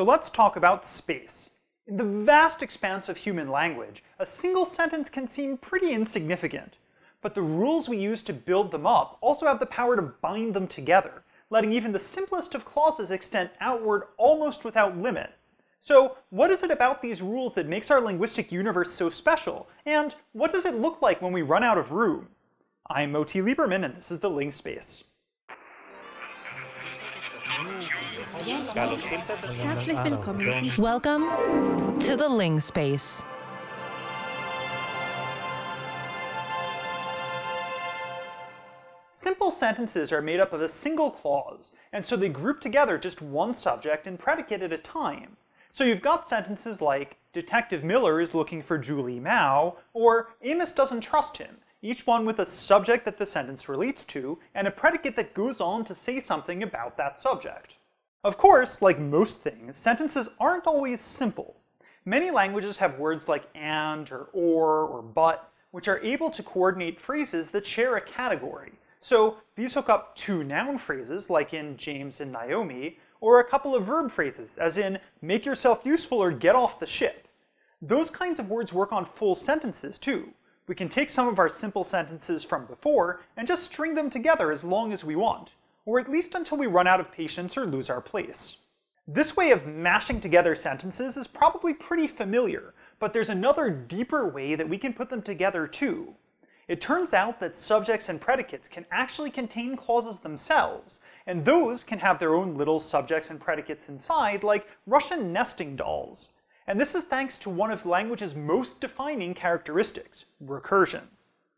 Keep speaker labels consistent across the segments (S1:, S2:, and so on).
S1: So let's talk about space. In the vast expanse of human language, a single sentence can seem pretty insignificant. But the rules we use to build them up also have the power to bind them together, letting even the simplest of clauses extend outward almost without limit. So what is it about these rules that makes our linguistic universe so special? And what does it look like when we run out of room? I'm Moti Lieberman, and this is the Ling Space.
S2: Herzlich willkommen
S3: Welcome to the Ling Space.
S1: Simple sentences are made up of a single clause, and so they group together just one subject and predicate at a time. So you've got sentences like, Detective Miller is looking for Julie Mao, or Amos doesn't trust him, each one with a subject that the sentence relates to, and a predicate that goes on to say something about that subject. Of course, like most things, sentences aren't always simple. Many languages have words like and, or or, or but, which are able to coordinate phrases that share a category. So these hook up two noun phrases, like in James and Naomi, or a couple of verb phrases, as in make yourself useful or get off the ship. Those kinds of words work on full sentences too. We can take some of our simple sentences from before and just string them together as long as we want, or at least until we run out of patience or lose our place. This way of mashing together sentences is probably pretty familiar, but there's another deeper way that we can put them together too. It turns out that subjects and predicates can actually contain clauses themselves, and those can have their own little subjects and predicates inside, like Russian nesting dolls. And this is thanks to one of language's most defining characteristics, recursion.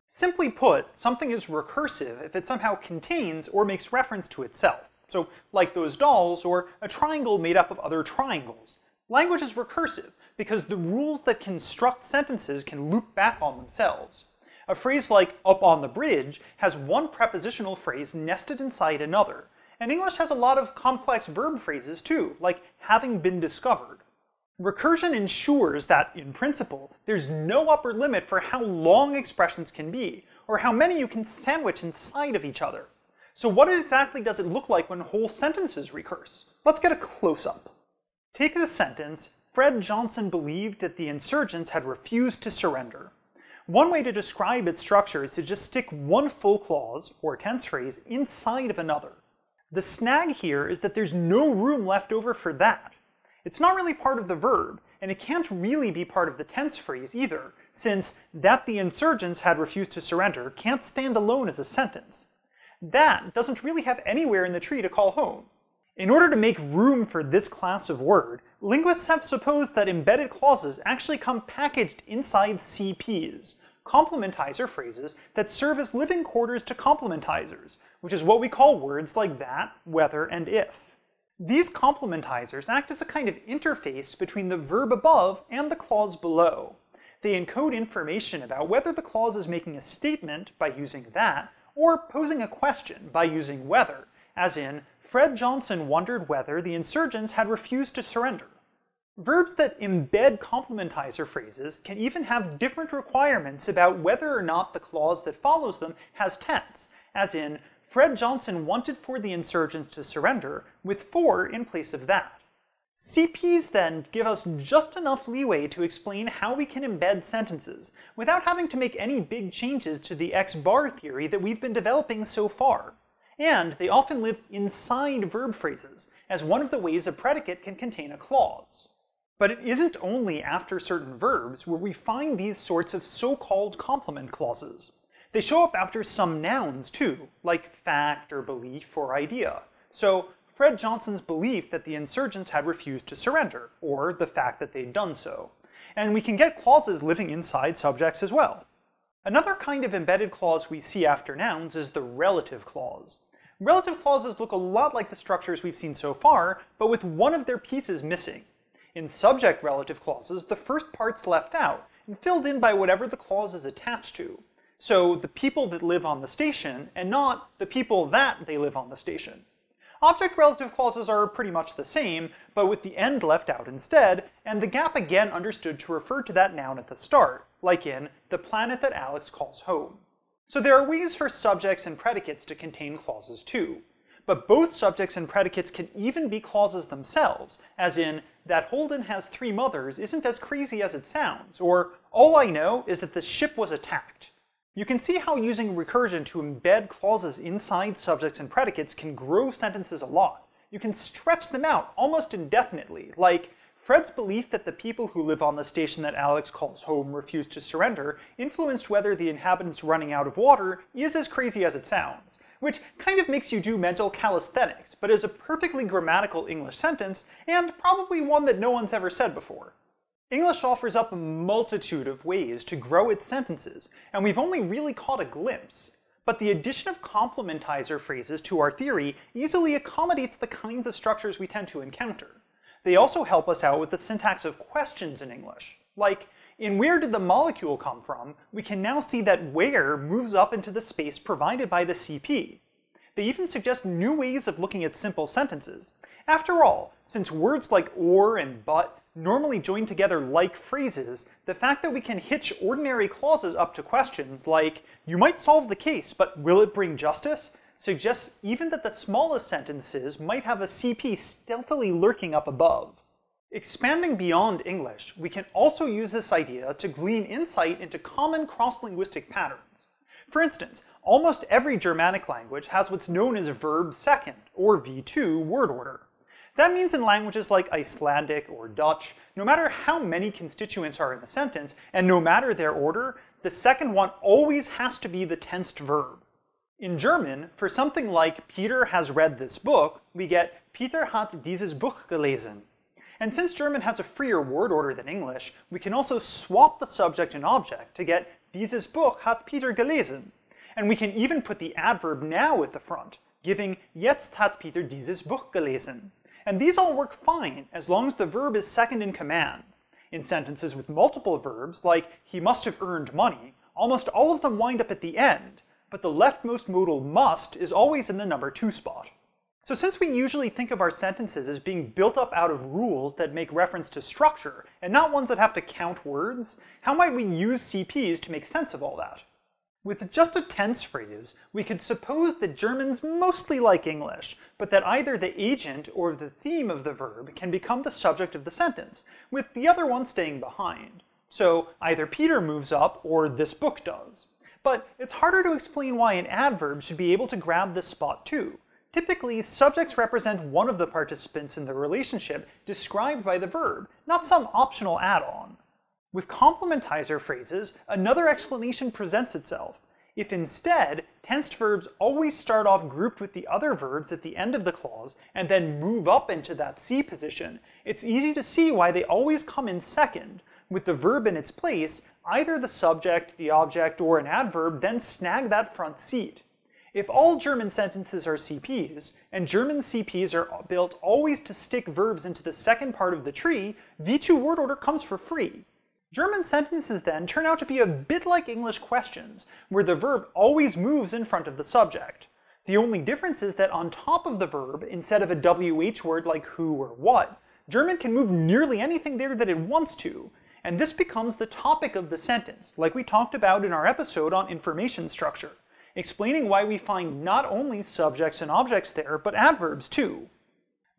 S1: Simply put, something is recursive if it somehow contains or makes reference to itself. So, like those dolls, or a triangle made up of other triangles. Language is recursive because the rules that construct sentences can loop back on themselves. A phrase like up on the bridge has one prepositional phrase nested inside another. And English has a lot of complex verb phrases too, like having been discovered. Recursion ensures that, in principle, there's no upper limit for how long expressions can be, or how many you can sandwich inside of each other. So what exactly does it look like when whole sentences recurse? Let's get a close-up. Take this sentence, Fred Johnson believed that the insurgents had refused to surrender. One way to describe its structure is to just stick one full clause, or tense phrase, inside of another. The snag here is that there's no room left over for that. It's not really part of the verb, and it can't really be part of the tense phrase either, since that the insurgents had refused to surrender can't stand alone as a sentence. That doesn't really have anywhere in the tree to call home. In order to make room for this class of word, linguists have supposed that embedded clauses actually come packaged inside CPs, complementizer phrases that serve as living quarters to complementizers, which is what we call words like that, whether, and if. These complementizers act as a kind of interface between the verb above and the clause below. They encode information about whether the clause is making a statement by using that, or posing a question by using whether, as in, Fred Johnson wondered whether the insurgents had refused to surrender. Verbs that embed complementizer phrases can even have different requirements about whether or not the clause that follows them has tense, as in, Fred Johnson wanted for the insurgents to surrender, with for in place of that. CPs then give us just enough leeway to explain how we can embed sentences, without having to make any big changes to the X-bar theory that we've been developing so far. And they often live inside verb phrases, as one of the ways a predicate can contain a clause. But it isn't only after certain verbs where we find these sorts of so-called complement clauses. They show up after some nouns too, like fact or belief or idea. So Fred Johnson's belief that the insurgents had refused to surrender, or the fact that they'd done so. And we can get clauses living inside subjects as well. Another kind of embedded clause we see after nouns is the relative clause. Relative clauses look a lot like the structures we've seen so far, but with one of their pieces missing. In subject relative clauses, the first part's left out, and filled in by whatever the clause is attached to. So the people that live on the station, and not the people that they live on the station. Object relative clauses are pretty much the same, but with the end left out instead, and the gap again understood to refer to that noun at the start, like in the planet that Alex calls home. So there are ways for subjects and predicates to contain clauses too. But both subjects and predicates can even be clauses themselves, as in, that Holden has three mothers isn't as crazy as it sounds, or all I know is that the ship was attacked. You can see how using recursion to embed clauses inside subjects and predicates can grow sentences a lot. You can stretch them out almost indefinitely, like Fred's belief that the people who live on the station that Alex calls home refuse to surrender influenced whether the inhabitants running out of water is as crazy as it sounds, which kind of makes you do mental calisthenics, but is a perfectly grammatical English sentence, and probably one that no one's ever said before. English offers up a multitude of ways to grow its sentences, and we've only really caught a glimpse. But the addition of complementizer phrases to our theory easily accommodates the kinds of structures we tend to encounter. They also help us out with the syntax of questions in English. Like, in where did the molecule come from, we can now see that where moves up into the space provided by the CP. They even suggest new ways of looking at simple sentences. After all, since words like or and but normally join together like phrases, the fact that we can hitch ordinary clauses up to questions like, you might solve the case, but will it bring justice? suggests even that the smallest sentences might have a CP stealthily lurking up above. Expanding beyond English, we can also use this idea to glean insight into common cross-linguistic patterns. For instance, almost every Germanic language has what's known as verb second, or V2, word order. That means in languages like Icelandic or Dutch, no matter how many constituents are in the sentence, and no matter their order, the second one always has to be the tensed verb. In German, for something like Peter has read this book, we get Peter hat dieses Buch gelesen. And since German has a freer word order than English, we can also swap the subject and object to get dieses Buch hat Peter gelesen. And we can even put the adverb now at the front, giving Jetzt hat Peter dieses Buch gelesen. And these all work fine as long as the verb is second in command. In sentences with multiple verbs, like he must have earned money, almost all of them wind up at the end, but the leftmost modal must is always in the number two spot. So since we usually think of our sentences as being built up out of rules that make reference to structure, and not ones that have to count words, how might we use CPs to make sense of all that? With just a tense phrase, we could suppose that German's mostly like English, but that either the agent or the theme of the verb can become the subject of the sentence, with the other one staying behind. So either Peter moves up or this book does. But it's harder to explain why an adverb should be able to grab this spot too. Typically, subjects represent one of the participants in the relationship described by the verb, not some optional add-on. With complementizer phrases, another explanation presents itself. If instead, tensed verbs always start off grouped with the other verbs at the end of the clause and then move up into that C position, it's easy to see why they always come in second. With the verb in its place, either the subject, the object, or an adverb then snag that front seat. If all German sentences are CPs, and German CPs are built always to stick verbs into the second part of the tree, V2 word order comes for free. German sentences then turn out to be a bit like English questions, where the verb always moves in front of the subject. The only difference is that on top of the verb, instead of a WH word like who or what, German can move nearly anything there that it wants to, and this becomes the topic of the sentence, like we talked about in our episode on information structure, explaining why we find not only subjects and objects there, but adverbs too.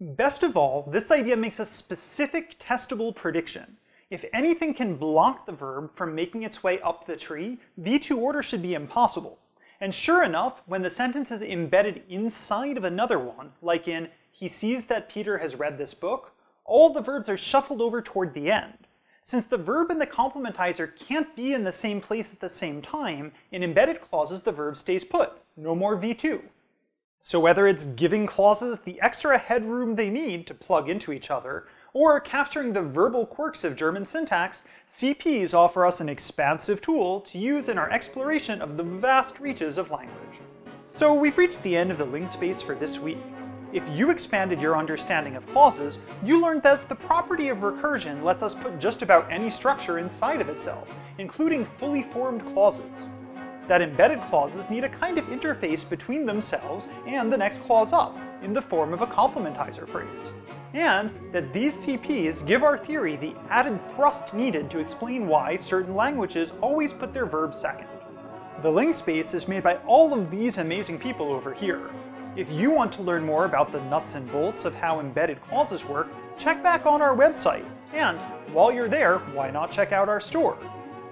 S1: Best of all, this idea makes a specific testable prediction. If anything can block the verb from making its way up the tree, V2 order should be impossible. And sure enough, when the sentence is embedded inside of another one, like in, he sees that Peter has read this book, all the verbs are shuffled over toward the end. Since the verb and the complementizer can't be in the same place at the same time, in embedded clauses the verb stays put, no more V2. So whether it's giving clauses the extra headroom they need to plug into each other, or capturing the verbal quirks of German syntax, CPs offer us an expansive tool to use in our exploration of the vast reaches of language. So we've reached the end of the Ling Space for this week. If you expanded your understanding of clauses, you learned that the property of recursion lets us put just about any structure inside of itself, including fully formed clauses. That embedded clauses need a kind of interface between themselves and the next clause up, in the form of a complementizer phrase and that these CPs give our theory the added thrust needed to explain why certain languages always put their verbs second. The Ling Space is made by all of these amazing people over here. If you want to learn more about the nuts and bolts of how embedded clauses work, check back on our website. And while you're there, why not check out our store?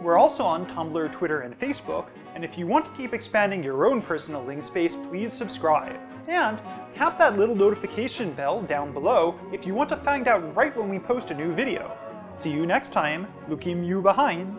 S1: We're also on Tumblr, Twitter, and Facebook, and if you want to keep expanding your own personal Ling Space, please subscribe. And tap that little notification bell down below if you want to find out right when we post a new video. See you next time, lukim yu bihain.